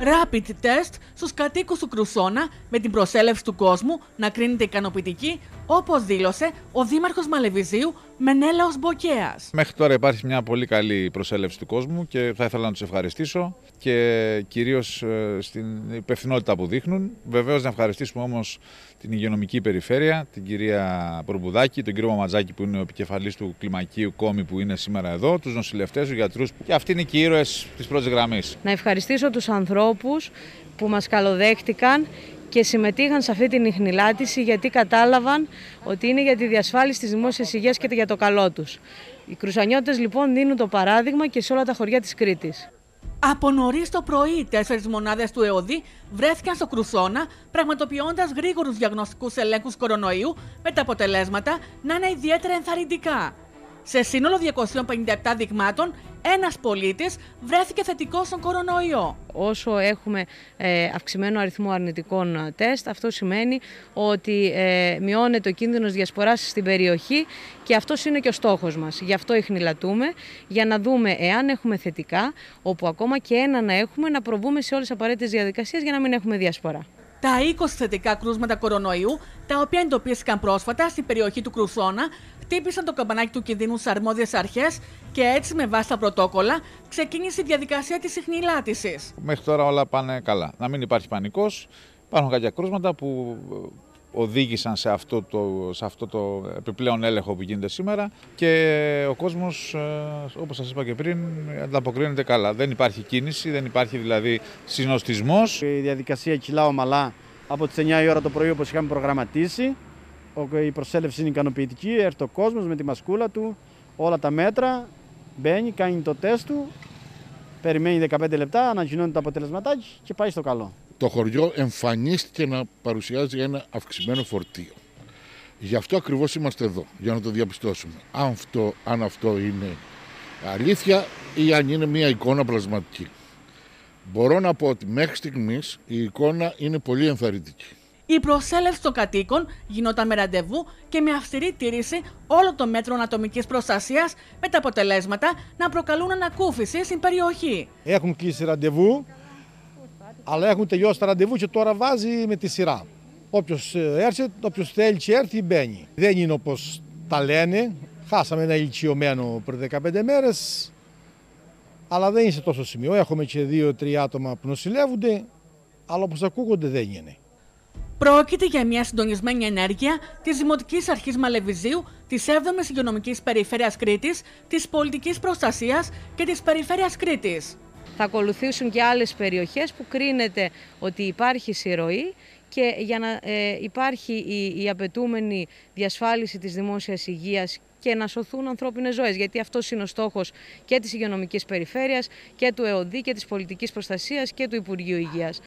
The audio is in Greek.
Rapid test στους κατοίκους του Κρουσόνα με την προσέλευση του κόσμου να κρίνεται ικανοποιητική, όπως δήλωσε ο Δήμαρχος Μαλεβιζίου Μενέλαος Μποκέας. Μέχρι τώρα υπάρχει μια πολύ καλή προσέλευση του κόσμου και θα ήθελα να τους ευχαριστήσω και κυρίως ε, στην υπευθυνότητα που δείχνουν. Βεβαίως να ευχαριστήσουμε όμως την υγειονομική περιφέρεια, την κυρία Προμπουδάκη, τον κύριο Μαματζάκη που είναι ο επικεφαλής του κλιμακίου κόμι που είναι σήμερα εδώ, τους νοσηλευτές, τους γιατρούς και αυτοί είναι και οι ήρωες της πρώτης γραμμής. Να ευχαριστήσω τους ανθρώπους που μας καλοδέχτηκαν και συμμετείχαν σε αυτή την ιχνηλάτηση γιατί κατάλαβαν ότι είναι για τη διασφάλιση της δημόσιας υγείας και για το καλό τους. Οι κρουσανιώτες λοιπόν δίνουν το παράδειγμα και σε όλα τα χωριά της Κρήτης. Από νωρίς το πρωί, τέσσερις μονάδες του ΕΟΔΗ βρέθηκαν στο Κρουσόνα, πραγματοποιώντας γρήγορους διαγνωστικούς ελέγχους κορονοϊού με τα αποτελέσματα να είναι ιδιαίτερα ενθαρρυντικά. Σε σύνολο 257 δειγμάτων, ένας πολίτης βρέθηκε θετικός στον κορονοϊό. Όσο έχουμε ε, αυξημένο αριθμό αρνητικών ε, τεστ, αυτό σημαίνει ότι ε, μειώνεται ο κίνδυνος διασποράς στην περιοχή και αυτός είναι και ο στόχος μας. Γι' αυτό εχνηλατούμε, για να δούμε εάν έχουμε θετικά, όπου ακόμα και ένα να έχουμε, να προβούμε σε όλες τις απαραίτητες διαδικασίες για να μην έχουμε διασπορά. Τα 20 θετικά κρούσματα κορονοϊού, τα οποία εντοπίστηκαν πρόσφατα στην περιοχή του Κρουσόνα, χτύπησαν το καμπανάκι του κινδύνου στις αρμόδιες αρχές και έτσι, με βάση τα πρωτόκολλα, ξεκίνησε η διαδικασία της συχνηλάτηση. Μέχρι τώρα όλα πάνε καλά. Να μην υπάρχει πανικός. Υπάρχουν κάποια κρούσματα που οδήγησαν σε αυτό, το, σε αυτό το επιπλέον έλεγχο που γίνεται σήμερα και ο κόσμος, ε, όπως σας είπα και πριν, ανταποκρίνεται καλά. Δεν υπάρχει κίνηση, δεν υπάρχει δηλαδή συνοστισμός. Η διαδικασία κυλά ομαλά από τις 9 η ώρα το πρωί όπως είχαμε προγραμματίσει. Η προσέλευση είναι ικανοποιητική, έρθει ο κόσμος με τη μασκούλα του, όλα τα μέτρα, μπαίνει, κάνει το τεστ του, περιμένει 15 λεπτά, ανακοινώνει το αποτελεσματάκι και πάει στο καλό το χωριό εμφανίστηκε να παρουσιάζει ένα αυξημένο φορτίο. Γι' αυτό ακριβώς είμαστε εδώ, για να το διαπιστώσουμε. Αν αυτό, αν αυτό είναι αλήθεια ή αν είναι μια εικόνα πλασματική. Μπορώ να πω ότι μέχρι στιγμής η εικόνα είναι πολύ ενθαρρυντική. Η προσέλευση των κατοίκων γινόταν με ραντεβού και με αυστηρή τήρηση όλων των μέτρων ατομικής προστασίας με τα αποτελέσματα να προκαλούν ανακούφιση στην περιοχή. Έχουν κλείσει ραντεβού αλλά έχουν τελειώσει τα ραντεβού και τώρα βάζει με τη σειρά. Όποιος ε, έρθει, όποιος θέλει και έρθει, μπαίνει. Δεν είναι όπως τα λένε. Χάσαμε ένα ηλικιωμένο πριν 15 μέρες. Αλλά δεν είναι σε τόσο σημείο. Έχουμε και δύο-τρία άτομα που νοσηλεύονται, αλλά όπως ακούγονται δεν είναι. Πρόκειται για μια συντονισμένη ενέργεια της Δημοτικής Αρχής Μαλεβιζίου, της 7η Υγειονομικής Περιφέρειας Κρήτης, της Πολιτικής Προστασίας και της Περιφέρειας Κρήτης. Θα ακολουθήσουν και άλλες περιοχές που κρίνεται ότι υπάρχει συρροή και για να ε, υπάρχει η, η απαιτούμενη διασφάλιση της δημόσιας υγείας και να σωθούν ανθρώπινες ζωές, γιατί αυτός είναι ο στόχος και της υγειονομικής περιφέρειας και του ΕΟΔΗ και της πολιτικής προστασίας και του Υπουργείου Υγείας.